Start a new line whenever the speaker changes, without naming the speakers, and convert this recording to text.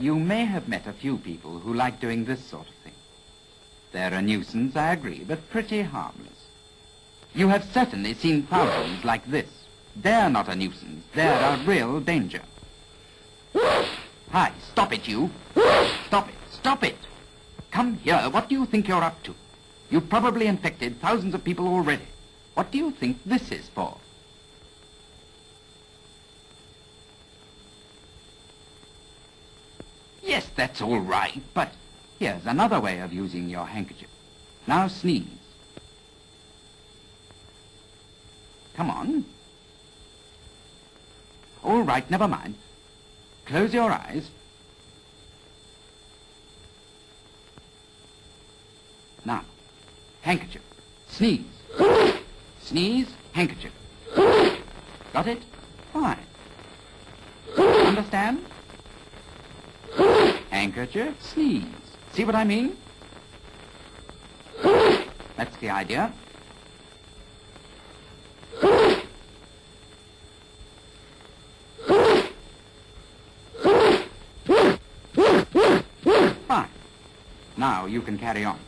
You may have met a few people who like doing this sort of thing. They're a nuisance, I agree, but pretty harmless. You have certainly seen thousands like this. They're not a nuisance. They're a real danger. Hi, stop it, you. Stop it. Stop it. Come here. What do you think you're up to? You've probably infected thousands of people already. What do you think this is for? Yes, that's all right, but here's another way of using your handkerchief. Now sneeze. Come on. All right, never mind. Close your eyes. Now, handkerchief. Sneeze. Sneeze, handkerchief. Got it? Fine. Understand? Handkerchief, sneeze. See what I mean? That's the idea. Fine. Now you can carry on.